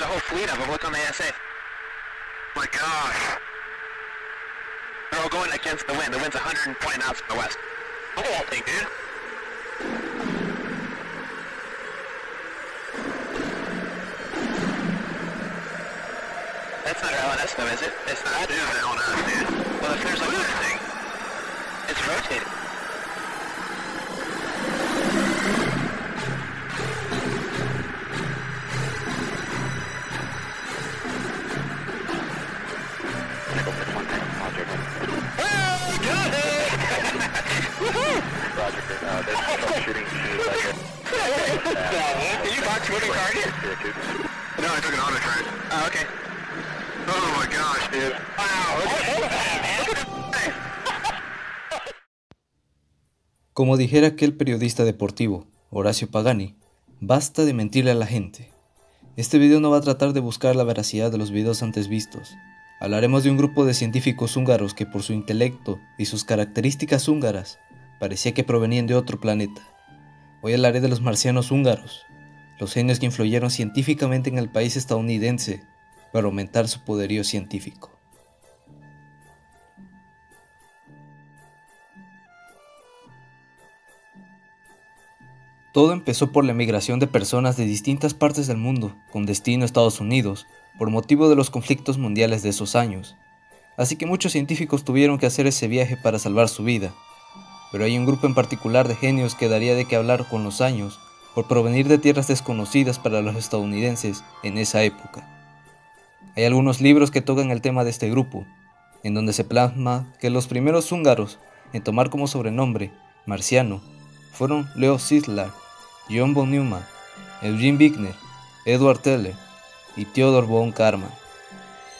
There's a whole fleet of them. Look on the ASA. My gosh. They're all going against the wind. The wind's 120 knots from the west. Look at that thing, dude. That's not LNS though, is it? It's not. That is an LNS, dude. Well, if there's like at that thing. it's rotating. Roger. Uh, there's troubleshooting issues out here. Did you box moving car here? Here, dude. No, I took an auto train. Oh, okay. Oh my gosh, dude. Wow, look at that, man. Look at that. Como dijera aquel periodista deportivo, Horacio Pagani, basta de mentirle a la gente. Este video no va a tratar de buscar la veracidad de los videos antes vistos. Hablaremos de un grupo de científicos húngaros que por su intelecto y sus características húngaras parecía que provenían de otro planeta. Hoy hablaré de los marcianos húngaros, los genios que influyeron científicamente en el país estadounidense para aumentar su poderío científico. Todo empezó por la emigración de personas de distintas partes del mundo con destino a Estados Unidos por motivo de los conflictos mundiales de esos años. Así que muchos científicos tuvieron que hacer ese viaje para salvar su vida. Pero hay un grupo en particular de genios que daría de qué hablar con los años por provenir de tierras desconocidas para los estadounidenses en esa época. Hay algunos libros que tocan el tema de este grupo, en donde se plasma que los primeros húngaros en tomar como sobrenombre marciano fueron Leo Szilard, John von Neumann, Eugene Wigner, Edward Teller y Theodor von Karman.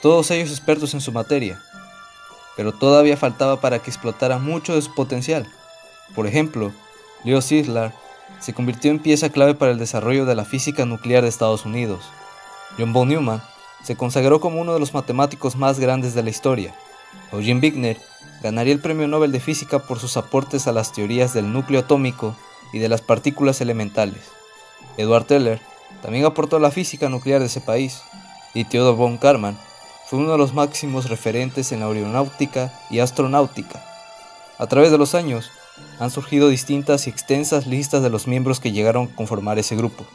Todos ellos expertos en su materia, pero todavía faltaba para que explotara mucho de su potencial. Por ejemplo, Leo Szilard se convirtió en pieza clave para el desarrollo de la física nuclear de Estados Unidos. John von Neumann se consagró como uno de los matemáticos más grandes de la historia. Eugene Wigner ganaría el Premio Nobel de Física por sus aportes a las teorías del núcleo atómico y de las partículas elementales. Edward Teller también aportó a la física nuclear de ese país, y Theodor von Karman fue uno de los máximos referentes en la aeronáutica y astronáutica. A través de los años, han surgido distintas y extensas listas de los miembros que llegaron a conformar ese grupo.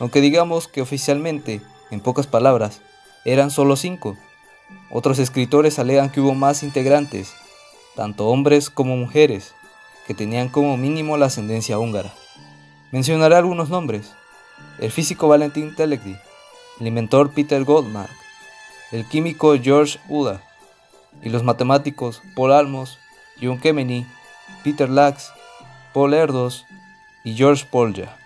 Aunque digamos que oficialmente, en pocas palabras, eran solo cinco. Otros escritores alegan que hubo más integrantes, tanto hombres como mujeres, que tenían como mínimo la ascendencia húngara. Mencionaré algunos nombres. El físico Valentin Telegdi, el inventor Peter Goldmark, el químico George Uda y los matemáticos Paul Almos, John Kemeny, Peter Lax, Paul Erdos y George Polya.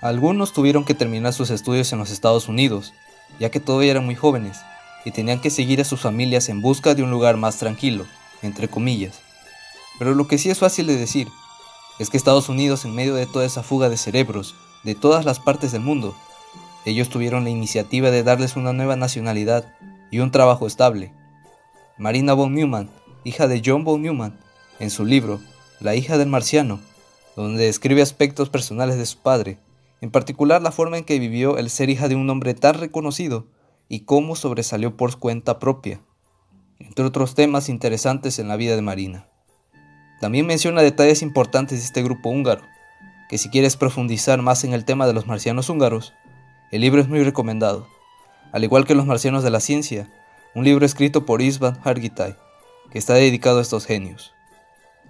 Algunos tuvieron que terminar sus estudios en los Estados Unidos, ya que todavía eran muy jóvenes y tenían que seguir a sus familias en busca de un lugar más tranquilo, entre comillas. Pero lo que sí es fácil de decir es que Estados Unidos, en medio de toda esa fuga de cerebros de todas las partes del mundo, ellos tuvieron la iniciativa de darles una nueva nacionalidad y un trabajo estable. Marina von Neumann, hija de John von Neumann, en su libro La hija del marciano, donde describe aspectos personales de su padre, en particular la forma en que vivió el ser hija de un hombre tan reconocido y cómo sobresalió por cuenta propia, entre otros temas interesantes en la vida de Marina. También menciona detalles importantes de este grupo húngaro, que si quieres profundizar más en el tema de los marcianos húngaros, el libro es muy recomendado, al igual que Los marcianos de la ciencia, un libro escrito por Isvan Hargitay, que está dedicado a estos genios.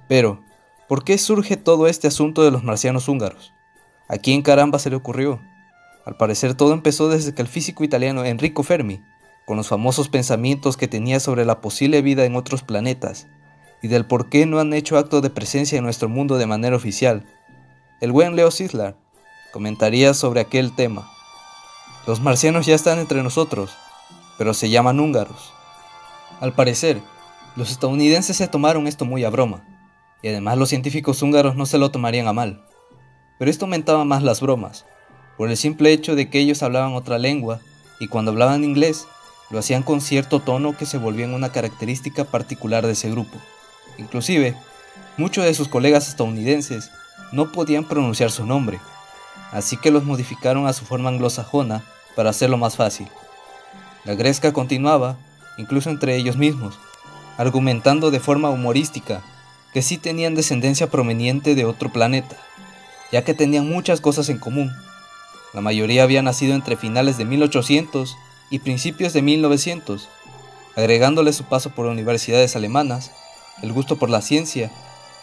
Pero, ¿por qué surge todo este asunto de los marcianos húngaros? ¿A quién caramba se le ocurrió? Al parecer todo empezó desde que el físico italiano Enrico Fermi, con los famosos pensamientos que tenía sobre la posible vida en otros planetas, y del por qué no han hecho acto de presencia en nuestro mundo de manera oficial, el buen Leo Szilard comentaría sobre aquel tema. Los marcianos ya están entre nosotros, pero se llaman húngaros. Al parecer, los estadounidenses se tomaron esto muy a broma, y además los científicos húngaros no se lo tomarían a mal. Pero esto aumentaba más las bromas, por el simple hecho de que ellos hablaban otra lengua, y cuando hablaban inglés, lo hacían con cierto tono que se volvía una característica particular de ese grupo. Inclusive, muchos de sus colegas estadounidenses no podían pronunciar su nombre, así que los modificaron a su forma anglosajona para hacerlo más fácil. La gresca continuaba, incluso entre ellos mismos, argumentando de forma humorística que sí tenían descendencia proveniente de otro planeta, ya que tenían muchas cosas en común. La mayoría había nacido entre finales de 1800 y principios de 1900, agregándole su paso por universidades alemanas, el gusto por la ciencia,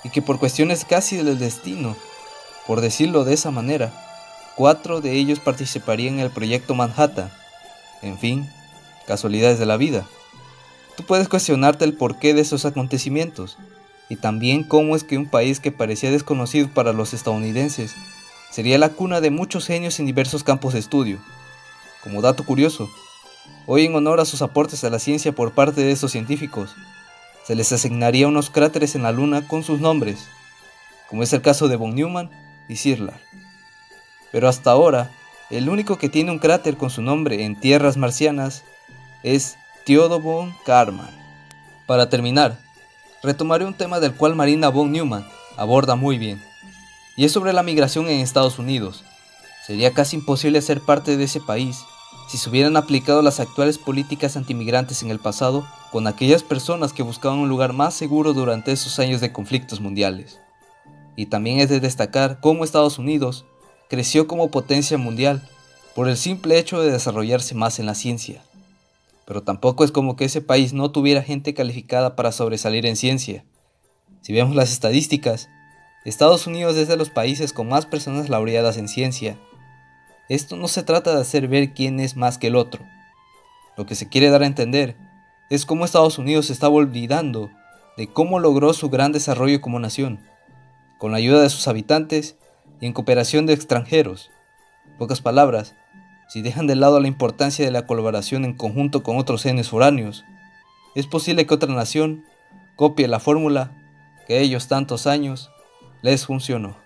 y que por cuestiones casi del destino, por decirlo de esa manera, cuatro de ellos participarían en el proyecto Manhattan. En fin, casualidades de la vida. Tú puedes cuestionarte el porqué de esos acontecimientos, y también cómo es que un país que parecía desconocido para los estadounidenses sería la cuna de muchos genios en diversos campos de estudio. Como dato curioso, hoy en honor a sus aportes a la ciencia por parte de estos científicos, se les asignaría unos cráteres en la Luna con sus nombres, como es el caso de von Neumann y Sirlar. Pero hasta ahora, el único que tiene un cráter con su nombre en tierras marcianas es Theodor von Karman. Para terminar, retomaré un tema del cual Marina von Neumann aborda muy bien, y es sobre la migración en Estados Unidos. Sería casi imposible ser parte de ese país si se hubieran aplicado las actuales políticas antimigrantes en el pasado con aquellas personas que buscaban un lugar más seguro durante esos años de conflictos mundiales. Y también es de destacar cómo Estados Unidos creció como potencia mundial por el simple hecho de desarrollarse más en la ciencia. Pero tampoco es como que ese país no tuviera gente calificada para sobresalir en ciencia. Si vemos las estadísticas, Estados Unidos es de los países con más personas laureadas en ciencia. Esto no se trata de hacer ver quién es más que el otro. Lo que se quiere dar a entender es cómo Estados Unidos se estaba olvidando de cómo logró su gran desarrollo como nación, con la ayuda de sus habitantes y en cooperación de extranjeros. Pocas palabras, si dejan de lado la importancia de la colaboración en conjunto con otros genes foráneos, es posible que otra nación copie la fórmula que ellos tantos años les funcionó.